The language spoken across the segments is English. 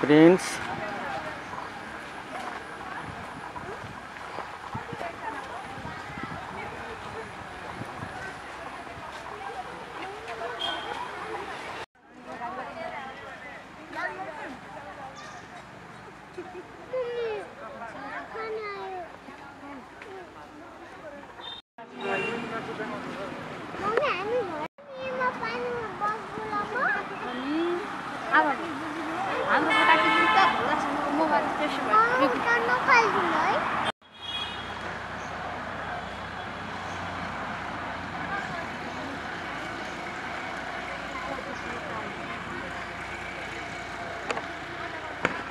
prints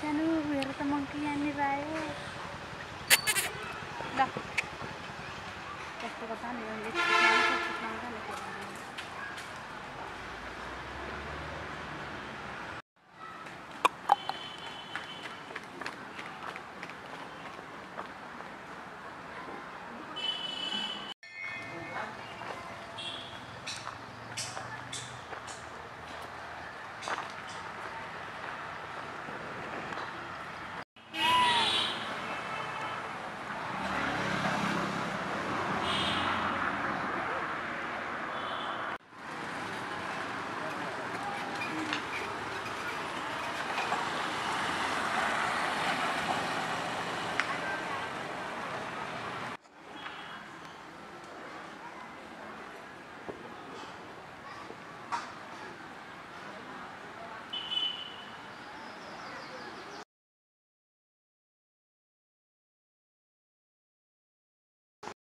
सानो मेरो त मङ्की यहाँनिर आयो ल नि